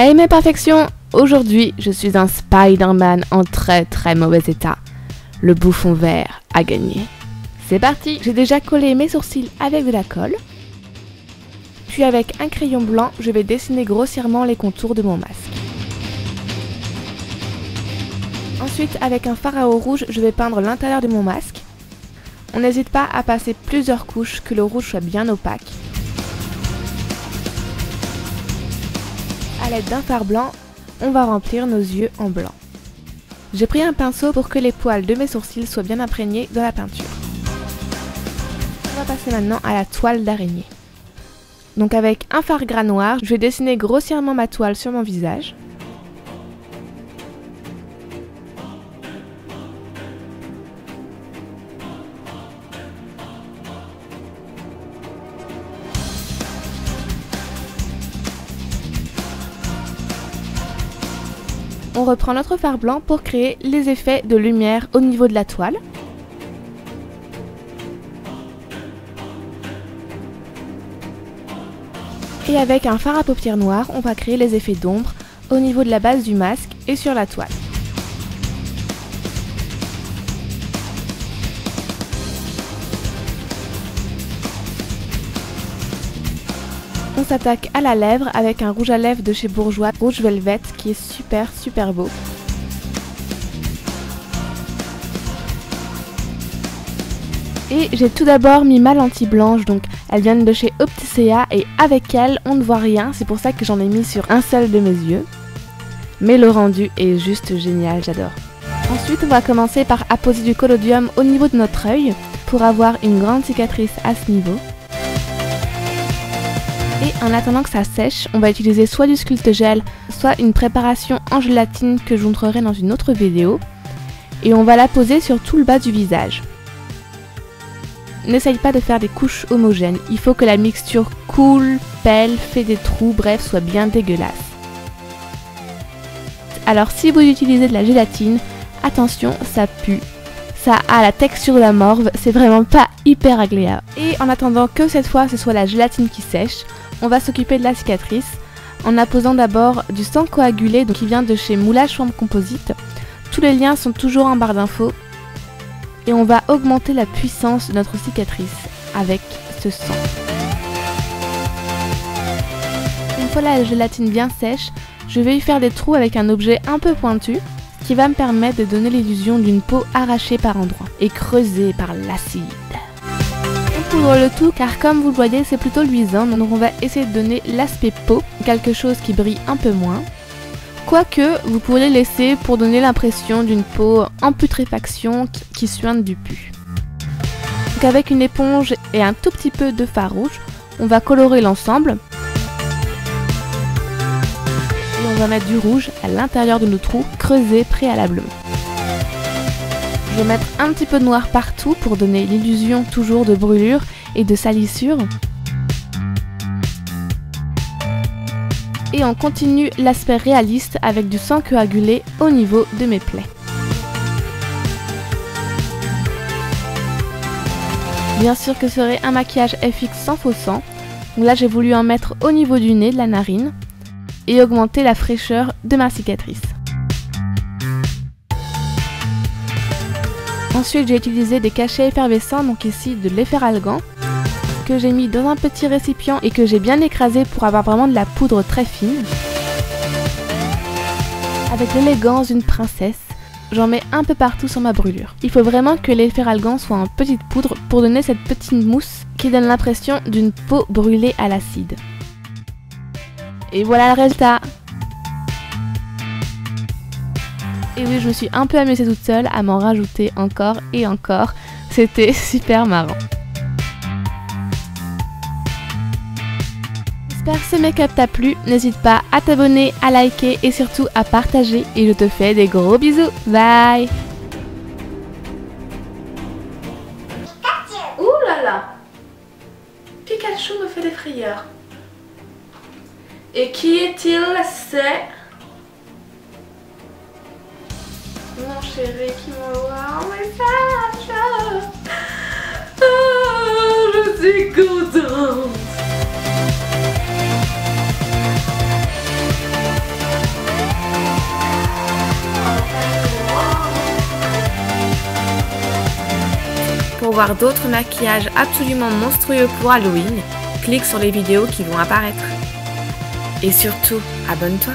Hey mes perfections Aujourd'hui, je suis un Spider-Man en très très mauvais état. Le bouffon vert a gagné. C'est parti J'ai déjà collé mes sourcils avec de la colle. Puis avec un crayon blanc, je vais dessiner grossièrement les contours de mon masque. Ensuite, avec un fard rouge, je vais peindre l'intérieur de mon masque. On n'hésite pas à passer plusieurs couches, que le rouge soit bien opaque. A l'aide d'un fard blanc, on va remplir nos yeux en blanc. J'ai pris un pinceau pour que les poils de mes sourcils soient bien imprégnés dans la peinture. On va passer maintenant à la toile d'araignée. Donc avec un fard gras noir, je vais dessiner grossièrement ma toile sur mon visage. On reprend notre fard blanc pour créer les effets de lumière au niveau de la toile. Et avec un fard à paupières noir, on va créer les effets d'ombre au niveau de la base du masque et sur la toile. On s'attaque à la lèvre avec un rouge à lèvres de chez Bourgeois, rouge velvet, qui est super super beau. Et j'ai tout d'abord mis ma lentille blanche, donc elles viennent de chez Opticea et avec elles on ne voit rien, c'est pour ça que j'en ai mis sur un seul de mes yeux. Mais le rendu est juste génial, j'adore. Ensuite on va commencer par apposer du collodium au niveau de notre œil pour avoir une grande cicatrice à ce niveau. Et en attendant que ça sèche, on va utiliser soit du sculpte gel, soit une préparation en gélatine que je montrerai dans une autre vidéo. Et on va la poser sur tout le bas du visage. N'essaye pas de faire des couches homogènes, il faut que la mixture coule, pèle, fait des trous, bref, soit bien dégueulasse. Alors si vous utilisez de la gélatine, attention, ça pue. Ça a la texture de la morve, c'est vraiment pas hyper agréable. Et en attendant que cette fois ce soit la gélatine qui sèche, on va s'occuper de la cicatrice en apposant d'abord du sang coagulé qui vient de chez Moulage Forme Composite. Tous les liens sont toujours en barre d'infos et on va augmenter la puissance de notre cicatrice avec ce sang. Une fois la gélatine bien sèche, je vais y faire des trous avec un objet un peu pointu qui va me permettre de donner l'illusion d'une peau arrachée par endroits et creusée par l'acide. Poudre le tout car comme vous le voyez c'est plutôt luisant donc on va essayer de donner l'aspect peau, quelque chose qui brille un peu moins. Quoique, vous pourriez laisser pour donner l'impression d'une peau en putréfaction qui suinte du pu. Donc avec une éponge et un tout petit peu de fard rouge, on va colorer l'ensemble. Et on va mettre du rouge à l'intérieur de nos trous creusés préalablement. Je vais mettre un petit peu de noir partout pour donner l'illusion toujours de brûlure et de salissure. et on continue l'aspect réaliste avec du sang coagulé au niveau de mes plaies. Bien sûr que ce serait un maquillage FX sans faux sang, là j'ai voulu en mettre au niveau du nez, de la narine, et augmenter la fraîcheur de ma cicatrice. Ensuite j'ai utilisé des cachets effervescents, donc ici de l'efferalgan, que j'ai mis dans un petit récipient et que j'ai bien écrasé pour avoir vraiment de la poudre très fine. Avec l'élégance d'une princesse, j'en mets un peu partout sur ma brûlure. Il faut vraiment que les feralgans soient en petite poudre pour donner cette petite mousse qui donne l'impression d'une peau brûlée à l'acide. Et voilà le résultat Et oui, je me suis un peu amusée toute seule à m'en rajouter encore et encore. C'était super marrant. J'espère que ce make-up t'a plu. N'hésite pas à t'abonner, à liker et surtout à partager. Et je te fais des gros bisous. Bye Ouh là là Pikachu me fait des frayeurs. Et qui est-il C'est... Mon chéri qui me voit message. Oh, je suis contente. Pour voir d'autres maquillages absolument monstrueux pour Halloween, clique sur les vidéos qui vont apparaître. Et surtout, abonne-toi